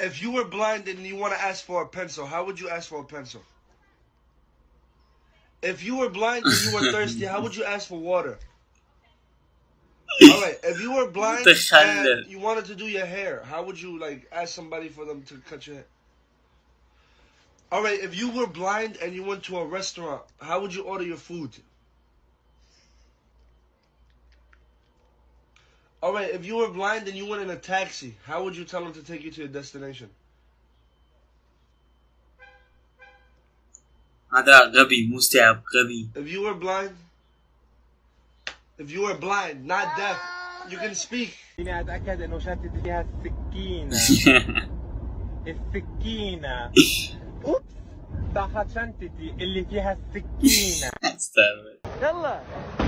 If you were blind and you want to ask for a pencil, how would you ask for a pencil? If you were blind and you were thirsty, how would you ask for water? All right. If you were blind and you wanted to do your hair, how would you like ask somebody for them to cut your hair? All right. If you were blind and you went to a restaurant, how would you order your food? All right. If you were blind and you went in a taxi, how would you tell them to take you to your destination? هذا غبي مستعب غبي If you were blind, if you were blind, not deaf, you can speak. فيني اتاكد انه شنطتي فيها السكينه السكينه اوبس تحت شنطتي اللي فيها السكينه استعبد يلا